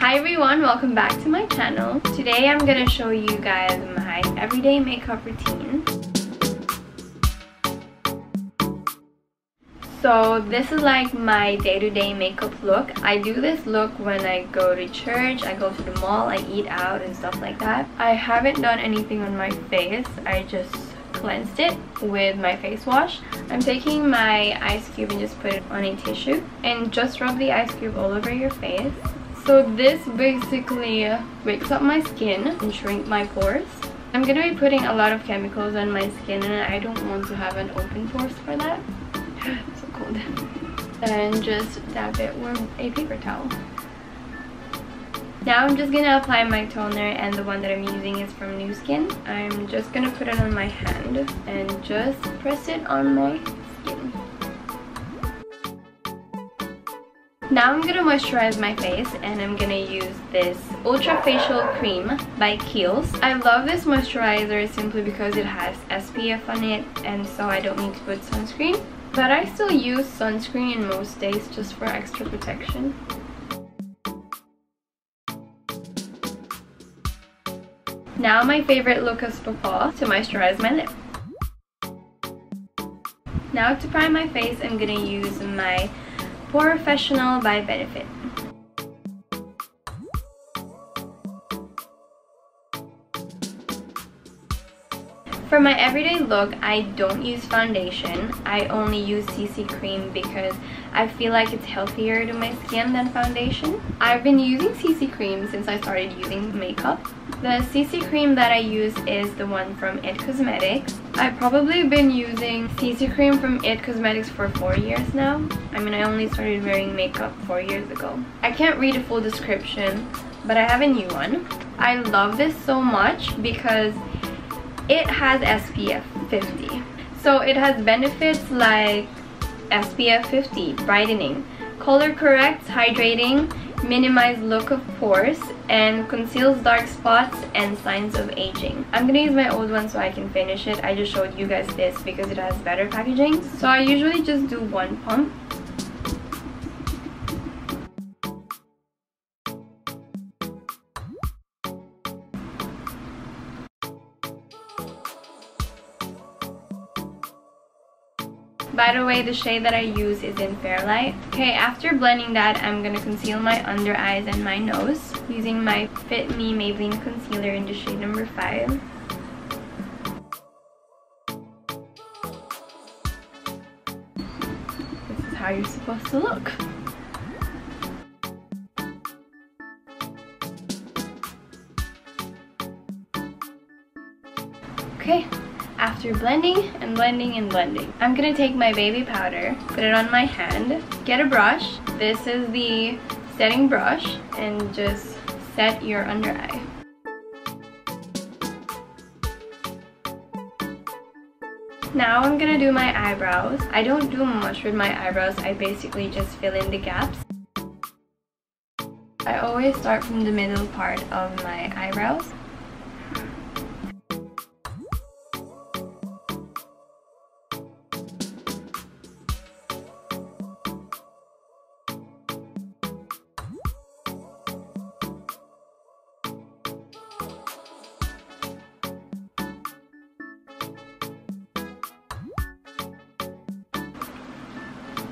Hi everyone, welcome back to my channel. Today I'm gonna show you guys my everyday makeup routine. So this is like my day-to-day -day makeup look. I do this look when I go to church, I go to the mall, I eat out and stuff like that. I haven't done anything on my face. I just cleansed it with my face wash. I'm taking my ice cube and just put it on a tissue and just rub the ice cube all over your face. So this basically wakes up my skin and shrink my pores. I'm going to be putting a lot of chemicals on my skin and I don't want to have an open pores for that. so cold. And just dab it with a paper towel. Now I'm just gonna apply my toner and the one that I'm using is from Nuskin. I'm just gonna put it on my hand and just press it on my skin. Now I'm gonna moisturize my face and I'm gonna use this Ultra Facial Cream by Kiehl's. I love this moisturizer simply because it has SPF on it and so I don't need to put sunscreen. But I still use sunscreen in most days just for extra protection. Now my favorite Lucas Papaw to moisturize my lip. Now to prime my face, I'm gonna use my POREfessional by Benefit. For my everyday look, I don't use foundation. I only use CC cream because I feel like it's healthier to my skin than foundation. I've been using CC cream since I started using makeup. The CC cream that I use is the one from IT Cosmetics. I've probably been using CC cream from IT Cosmetics for four years now. I mean, I only started wearing makeup four years ago. I can't read a full description, but I have a new one. I love this so much because it has SPF 50. So it has benefits like SPF 50, brightening, color corrects, hydrating, minimize look of pores, and conceals dark spots and signs of aging. I'm gonna use my old one so I can finish it. I just showed you guys this because it has better packaging. So I usually just do one pump By the way, the shade that I use is in Fair Light. Okay, after blending that, I'm to conceal my under eyes and my nose using my Fit Me Maybelline Concealer in the shade number 5. This is how you're supposed to look. Okay, after blending and blending and blending. I'm gonna take my baby powder, put it on my hand, get a brush. This is the setting brush and just set your under eye. Now I'm gonna do my eyebrows. I don't do much with my eyebrows, I basically just fill in the gaps. I always start from the middle part of my eyebrows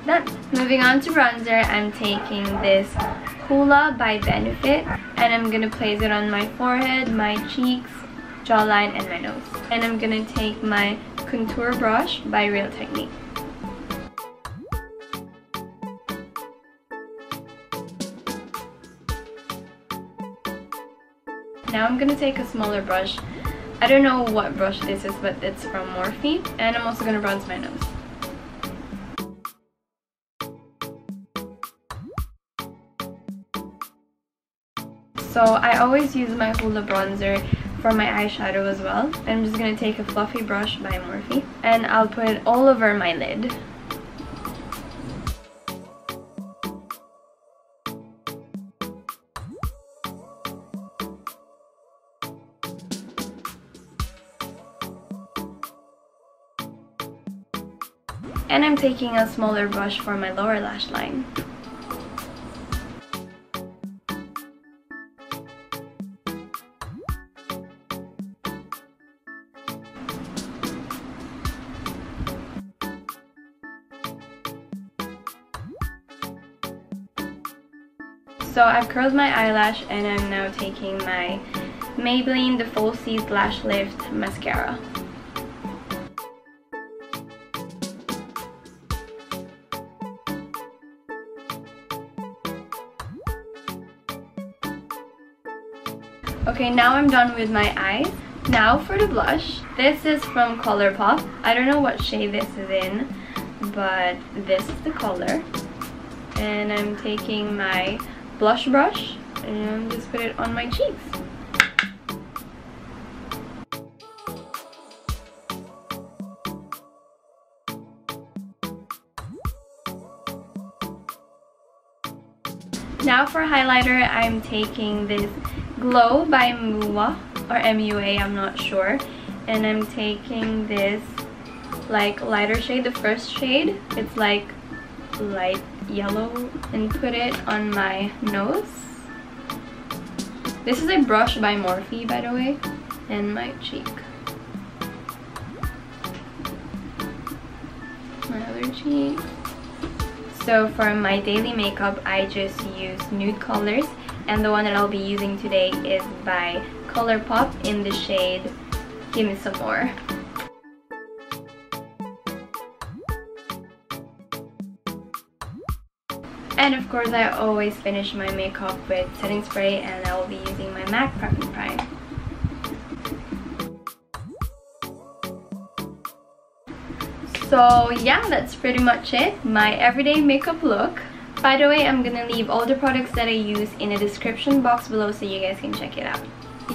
Moving on to bronzer, I'm taking this Hoola by Benefit and I'm to place it on my forehead, my cheeks, jawline, and my nose. And I'm to take my contour brush by Real Technique. Now I'm to take a smaller brush. I don't know what brush this is, but it's from Morphe. And I'm also to bronze my nose. So I always use my Hoola bronzer for my eyeshadow as well. I'm just going to take a fluffy brush by Morphe and I'll put it all over my lid. And I'm taking a smaller brush for my lower lash line. So I've curled my eyelash and I'm now taking my Maybelline The Full Falsies Lash Lift Mascara. Okay, now I'm done with my eyes. Now for the blush. This is from Colourpop. I don't know what shade this is in, but this is the color. And I'm taking my blush brush and just put it on my cheeks. Now for highlighter, I'm taking this Glow by MUA or MUA, I'm not sure. And I'm taking this like lighter shade, the first shade. It's like light yellow and put it on my nose. This is a brush by Morphe, by the way, and my cheek. My other cheek. So for my daily makeup, I just use nude colors and the one that I'll be using today is by Colourpop in the shade Give Me Some More. And of course I always finish my makeup with setting spray and I will be using my MAC Prep and Prime. So yeah, that's pretty much it. My everyday makeup look. By the way, I'm gonna leave all the products that I use in the description box below so you guys can check it out.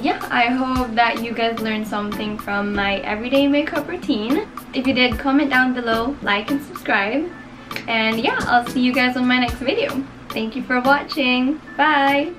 Yeah, I hope that you guys learned something from my everyday makeup routine. If you did, comment down below, like and subscribe. And yeah, I'll see you guys on my next video. Thank you for watching. Bye!